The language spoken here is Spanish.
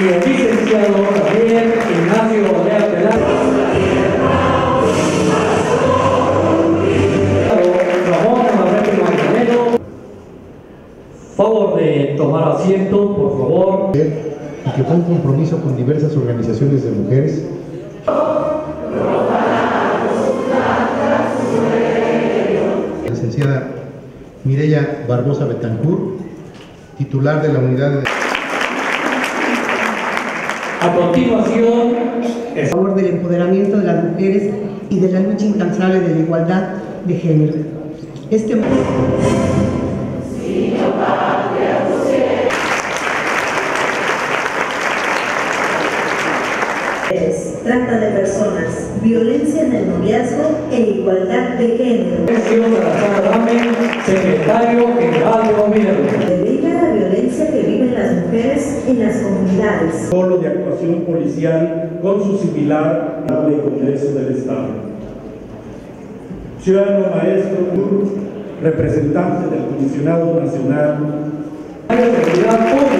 Y el licenciado Javier Ignacio Olea Velasco. Ramón Manuel Magdaleno. Favor de tomar asiento, por favor. y que fue un compromiso con diversas organizaciones de mujeres. Licenciada Mireya Barbosa Betancur, titular de la unidad de... A continuación, a favor del empoderamiento de las mujeres y de la lucha incansable de la igualdad de género. Este trata de personas, violencia en el noviazgo e igualdad de género. Secretario general de gobierno. Dedica la violencia que viven las mujeres en las comunidades. Polo de actuación policial con su similar al Congreso del Estado. Ciudadano Maestro representante del Comisionado Nacional de Seguridad Pública,